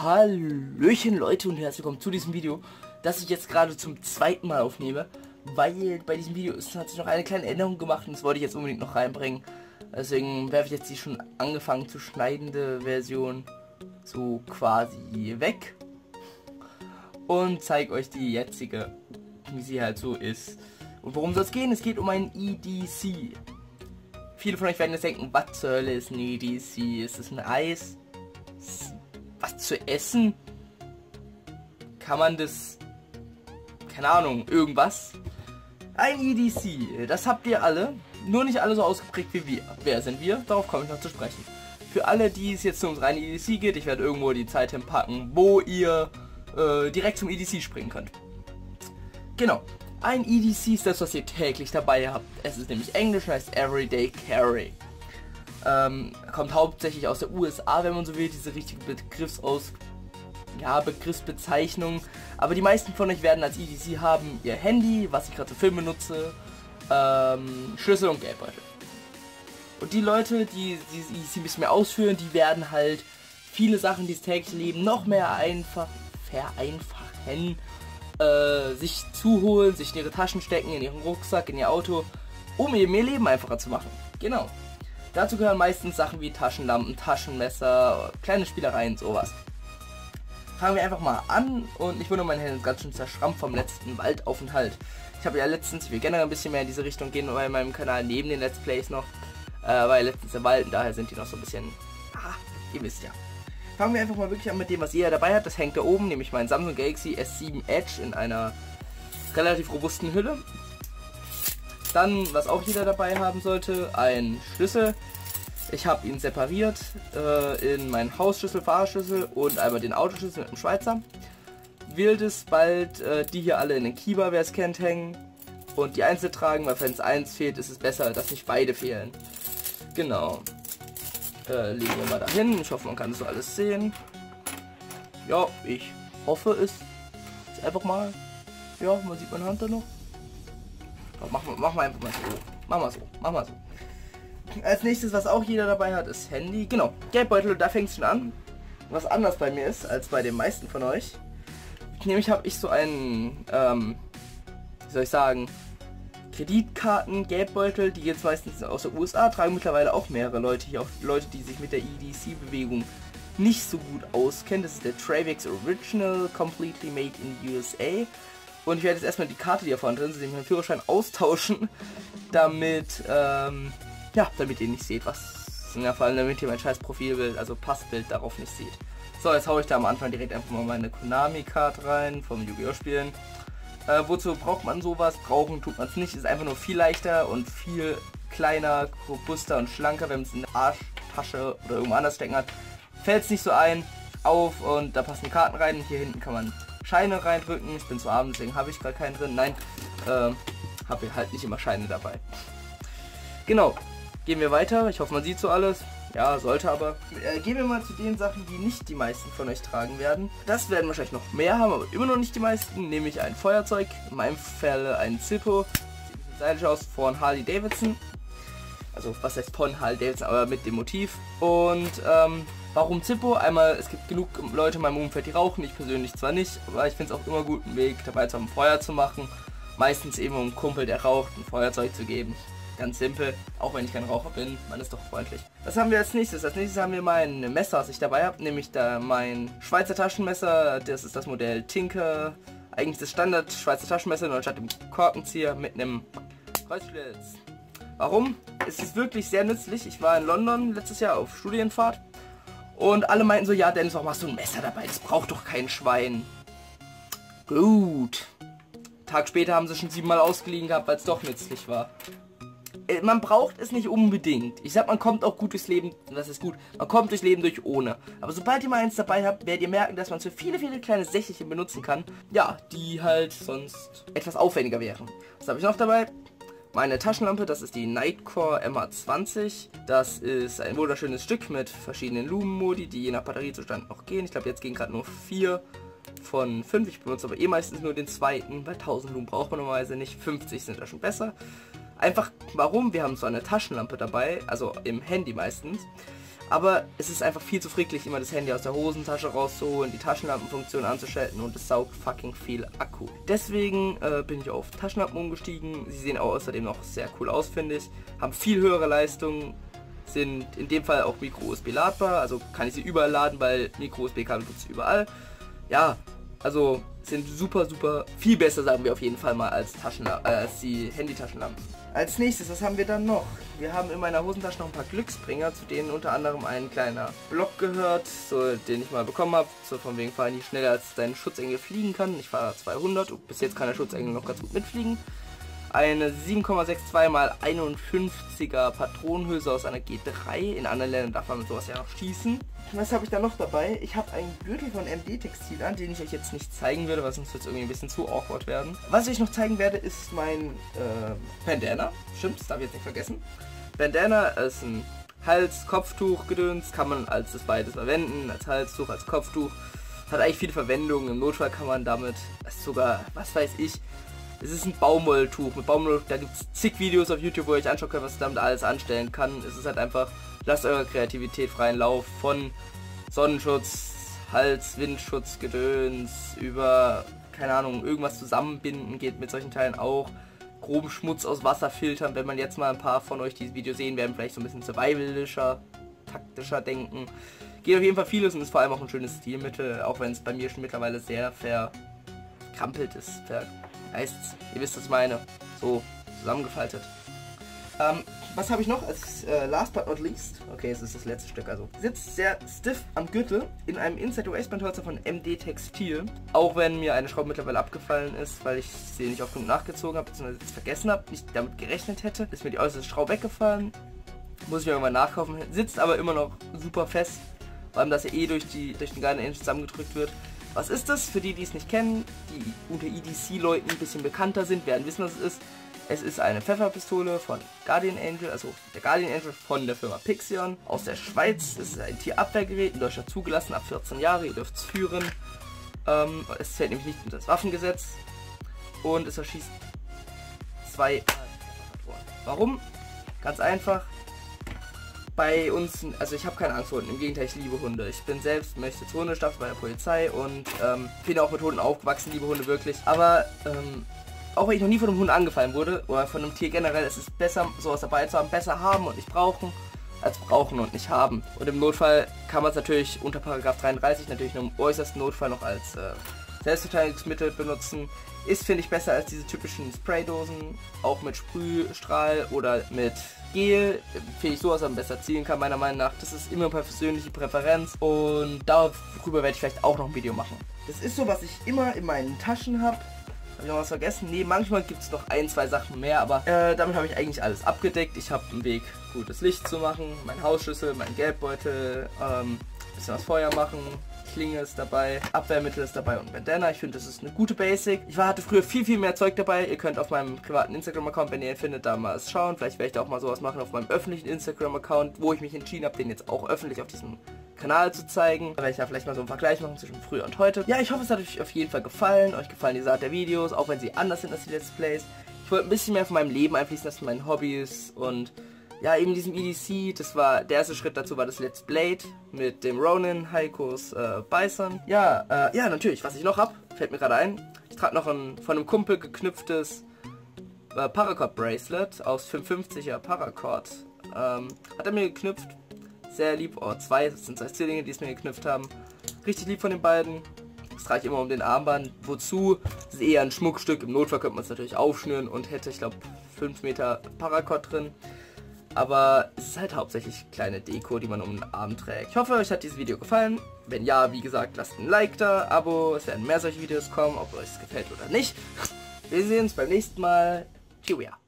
Hallöchen Leute und herzlich willkommen zu diesem Video, das ich jetzt gerade zum zweiten Mal aufnehme, weil bei diesem Video ist, hat sich noch eine kleine Änderung gemacht und das wollte ich jetzt unbedingt noch reinbringen. Deswegen werfe ich jetzt die schon angefangen zu schneidende Version so quasi weg und zeige euch die jetzige, wie sie halt so ist. Und worum soll es gehen? Es geht um ein EDC. Viele von euch werden jetzt denken, was zur Hölle ist ein EDC? Ist es ein Eis? Zu essen? Kann man das, keine Ahnung, irgendwas? Ein EDC, das habt ihr alle, nur nicht alle so ausgeprägt wie wir. Wer sind wir? Darauf komme ich noch zu sprechen. Für alle, die es jetzt ums reine EDC geht, ich werde irgendwo die Zeit hinpacken, wo ihr äh, direkt zum EDC springen könnt. Genau. Ein EDC ist das, was ihr täglich dabei habt. Es ist nämlich Englisch, heißt Everyday Carry. Ähm, kommt hauptsächlich aus der USA, wenn man so will, diese richtige Begriffsaus ja, Begriffsbezeichnung. Aber die meisten von euch werden als EDC haben ihr Handy, was ich gerade für Filme nutze, ähm, Schlüssel und Geldbeutel. Und die Leute, die dieses EDC ein bisschen mehr ausführen, die werden halt viele Sachen, die das tägliche Leben noch mehr einfach vereinfachen, äh, sich zuholen, sich in ihre Taschen stecken, in ihren Rucksack, in ihr Auto, um eben ihr Leben einfacher zu machen. Genau. Dazu gehören meistens Sachen wie Taschenlampen, Taschenmesser, kleine Spielereien, sowas. Fangen wir einfach mal an und ich wundere, mein Hände ist ganz schön zerschrammt vom letzten Waldaufenthalt. Ich habe ja letztens, ich will generell ein bisschen mehr in diese Richtung gehen bei meinem Kanal neben den Let's Plays noch, äh, weil letztens im Wald, daher sind die noch so ein bisschen, ah, ihr wisst ja. Fangen wir einfach mal wirklich an mit dem, was jeder dabei hat. Das hängt da oben, nämlich mein Samsung Galaxy S7 Edge in einer relativ robusten Hülle. Dann, was auch jeder dabei haben sollte, ein Schlüssel. Ich habe ihn separiert äh, in meinen Hausschlüssel, Fahrerschlüssel und einmal den Autoschlüssel mit dem Schweizer. Wird es bald äh, die hier alle in den Kiba, wer es kennt, hängen und die einzeln tragen, weil wenn es eins fehlt, ist es besser, dass nicht beide fehlen. Genau. Äh, legen wir mal dahin. Ich hoffe, man kann so alles sehen. Ja, ich hoffe es. Einfach mal. Ja, man sieht meine Hand da noch. Mach, mach einfach mal so. Mach mal so. Mach mal so. Als nächstes, was auch jeder dabei hat, ist Handy. Genau, Geldbeutel, da fängt es schon an. Was anders bei mir ist, als bei den meisten von euch. Nämlich habe ich so einen, ähm, wie soll ich sagen, Kreditkarten, Geldbeutel, die jetzt meistens aus der USA tragen mittlerweile auch mehrere Leute hier, auch Leute, die sich mit der EDC-Bewegung nicht so gut auskennen. Das ist der Travex Original, completely made in USA. Und ich werde jetzt erstmal die Karte, die hier vorne drin ist, nämlich meinen Führerschein austauschen, damit, ähm, ja, damit ihr nicht seht, was, ja, vor allem damit ihr mein scheiß Profilbild, also Passbild darauf nicht seht. So, jetzt haue ich da am Anfang direkt einfach mal meine Konami-Card rein vom Yu-Gi-Oh! Spielen. Äh, wozu braucht man sowas? Brauchen tut man es nicht, ist einfach nur viel leichter und viel kleiner, robuster und schlanker, wenn man es in der Arschtasche oder irgendwo anders stecken hat. Fällt es nicht so ein, auf und da passen die Karten rein. Hier hinten kann man Scheine reindrücken. Ich bin zu arm, deswegen habe ich gerade keinen drin. Nein, äh, habe halt nicht immer Scheine dabei. Genau, gehen wir weiter. Ich hoffe, man sieht so alles. Ja, sollte aber. Äh, gehen wir mal zu den Sachen, die nicht die meisten von euch tragen werden. Das werden wahrscheinlich noch mehr haben, aber immer noch nicht die meisten. Nämlich ein Feuerzeug. In meinem Fall ein Zippo. Sieht ein aus von Harley Davidson. Also was heißt von Harley Davidson, aber mit dem Motiv. Und ähm, Warum Zippo? Einmal, es gibt genug Leute in meinem Umfeld, die rauchen, ich persönlich zwar nicht, aber ich finde es auch immer gut, einen Weg dabei zu haben, Feuer zu machen. Meistens eben um einen Kumpel, der raucht, ein Feuerzeug zu geben. Ganz simpel, auch wenn ich kein Raucher bin, man ist doch freundlich. Was haben wir als nächstes? Als nächstes haben wir mein Messer, was ich dabei habe, nämlich da mein Schweizer Taschenmesser, das ist das Modell Tinker. Eigentlich das Standard Schweizer Taschenmesser, nur statt dem Korkenzieher mit einem Kreuzschlitz. Warum? Es ist wirklich sehr nützlich. Ich war in London letztes Jahr auf Studienfahrt und alle meinten so, ja Dennis, warum hast du ein Messer dabei? Das braucht doch kein Schwein. Gut. Tag später haben sie schon siebenmal ausgeliehen gehabt, weil es doch nützlich war. Äh, man braucht es nicht unbedingt. Ich sag, man kommt auch gut durchs Leben, das ist gut. Man kommt durchs Leben durch ohne. Aber sobald ihr mal eins dabei habt, werdet ihr merken, dass man es für viele, viele kleine Sächelchen benutzen kann. Ja, die halt sonst etwas aufwendiger wären. Was habe ich noch dabei? Meine Taschenlampe, das ist die Nightcore MA20. Das ist ein wunderschönes Stück mit verschiedenen Lumenmodi, die je nach Batteriezustand noch gehen. Ich glaube, jetzt gehen gerade nur vier von 5. Ich benutze aber eh meistens nur den zweiten, weil 1000 Lumen braucht man normalerweise nicht. 50 sind da schon besser. Einfach, warum? Wir haben so eine Taschenlampe dabei, also im Handy meistens. Aber es ist einfach viel zu fricklich, immer das Handy aus der Hosentasche rauszuholen, die Taschenlampenfunktion anzuschalten und es saugt fucking viel Akku. Deswegen äh, bin ich auf Taschenlampen umgestiegen. Sie sehen auch außerdem noch sehr cool aus, finde ich. Haben viel höhere Leistung, sind in dem Fall auch Micro-USB ladbar, also kann ich sie überall laden, weil Micro-USB-Kabel gibt es überall. Ja, also sind super, super viel besser, sagen wir auf jeden Fall mal, als, Taschenla äh, als die Handytaschenlampen. Als nächstes, was haben wir dann noch? Wir haben in meiner Hosentasche noch ein paar Glücksbringer, zu denen unter anderem ein kleiner Block gehört, so, den ich mal bekommen habe. So von wegen fahren die schneller als dein Schutzengel fliegen kann. Ich fahre 200 und bis jetzt kann der Schutzengel noch ganz gut mitfliegen eine 7,62 x 51er Patronenhülse aus einer G3. In anderen Ländern darf man mit sowas ja noch schießen. Was habe ich da noch dabei? Ich habe einen Gürtel von MD Textil an, den ich euch jetzt nicht zeigen würde, weil sonst wird es irgendwie ein bisschen zu awkward werden. Was ich noch zeigen werde, ist mein äh, Bandana. Stimmt, das darf ich jetzt nicht vergessen. Bandana ist ein Hals, Kopftuch, Gedöns, kann man als das beides verwenden, als Halstuch, als Kopftuch. Hat eigentlich viele Verwendungen. Im Notfall kann man damit sogar, was weiß ich, es ist ein Baumwolltuch. Mit Baumwolltuch, da gibt es zig Videos auf YouTube, wo ich anschauen kann, was ich damit alles anstellen kann. Es ist halt einfach, lasst eure Kreativität freien Lauf von Sonnenschutz, Hals, Windschutz, Gedöns, über, keine Ahnung, irgendwas zusammenbinden geht mit solchen Teilen auch. Groben Schmutz aus Wasser filtern, wenn man jetzt mal ein paar von euch dieses Video sehen werden, vielleicht so ein bisschen survivalischer, taktischer denken. Geht auf jeden Fall vieles und ist vor allem auch ein schönes Stilmittel, auch wenn es bei mir schon mittlerweile sehr verkrampelt ist, ver heißt's. Ihr wisst, was ich meine. So, zusammengefaltet. Ähm, was habe ich noch als äh, last but not least? Okay, es ist das letzte Stück also. Sitzt sehr stiff am Gürtel in einem Inside Waistband Holster von MD Textil. Auch wenn mir eine Schraube mittlerweile abgefallen ist, weil ich sie nicht oft genug nachgezogen habe, bzw. vergessen habe, nicht damit gerechnet hätte, ist mir die äußerste Schraube weggefallen. Muss ich mir irgendwann nachkaufen. Sitzt aber immer noch super fest. Allem, dass er eh durch, die, durch den Guardian Angel zusammengedrückt wird. Was ist das? Für die, die es nicht kennen, die unter EDC-Leuten ein bisschen bekannter sind, werden wissen, was es ist. Es ist eine Pfefferpistole von Guardian Angel, also der Guardian Angel von der Firma Pixion aus der Schweiz. Es ist ein Tierabwehrgerät, in Deutschland zugelassen, ab 14 Jahre, ihr dürft es führen. Ähm, es zählt nämlich nicht unter das Waffengesetz und es erschießt zwei Warum? Ganz einfach, bei uns, also ich habe keine Angst vor Hunden, im Gegenteil, ich liebe Hunde. Ich bin selbst möchte zu Hundestaffel bei der Polizei und ähm, bin auch mit Hunden aufgewachsen, liebe Hunde wirklich. Aber ähm, auch wenn ich noch nie von einem Hund angefallen wurde, oder von einem Tier generell, es ist besser, sowas dabei zu haben, besser haben und nicht brauchen, als brauchen und nicht haben. Und im Notfall kann man es natürlich unter Paragraph 33 natürlich nur im äußersten Notfall noch als äh, Selbstverteidigungsmittel benutzen. Ist, finde ich, besser als diese typischen Spraydosen, auch mit Sprühstrahl oder mit Gel. Finde ich so, dass man besser zielen kann, meiner Meinung nach. Das ist immer persönliche Präferenz und darüber werde ich vielleicht auch noch ein Video machen. Das ist so, was ich immer in meinen Taschen habe. Habe ich noch was vergessen? Nee, manchmal gibt es noch ein, zwei Sachen mehr, aber äh, damit habe ich eigentlich alles abgedeckt. Ich habe einen Weg, gutes Licht zu machen, mein Hausschlüssel, mein Geldbeutel, ähm, bisschen was Feuer machen, Klinge ist dabei, Abwehrmittel ist dabei und Bandana. Ich finde, das ist eine gute Basic. Ich war, hatte früher viel, viel mehr Zeug dabei. Ihr könnt auf meinem privaten Instagram-Account, wenn ihr ihn findet, da mal schauen. Vielleicht werde ich da auch mal sowas machen auf meinem öffentlichen Instagram-Account, wo ich mich entschieden habe, den jetzt auch öffentlich auf diesem Kanal zu zeigen. Da werde ich da vielleicht mal so einen Vergleich machen zwischen früher und heute. Ja, ich hoffe, es hat euch auf jeden Fall gefallen. Euch gefallen diese Art der Videos, auch wenn sie anders sind als die Let's Plays. Ich wollte ein bisschen mehr von meinem Leben einfließen lassen, meinen Hobbys und ja, eben diesem EDC, das war, der erste Schritt dazu war das Let's Blade mit dem Ronin, Heikos, äh, Bison. Ja, äh, ja, natürlich, was ich noch hab, fällt mir gerade ein. Ich trage noch ein von einem Kumpel geknüpftes äh, Paracord Bracelet aus 550er Paracord. Ähm, hat er mir geknüpft. Sehr lieb. Oh, zwei, das sind zwei Zwillinge, die es mir geknüpft haben. Richtig lieb von den beiden. Das trage ich immer um den Armband. Wozu? Das ist eher ein Schmuckstück. Im Notfall könnte man es natürlich aufschnüren und hätte, ich glaube, 5 Meter Paracord drin. Aber es ist halt hauptsächlich kleine Deko, die man um den Arm trägt. Ich hoffe, euch hat dieses Video gefallen. Wenn ja, wie gesagt, lasst ein Like da, Abo. Es werden mehr solche Videos kommen, ob euch es gefällt oder nicht. Wir sehen uns beim nächsten Mal. Cheerio.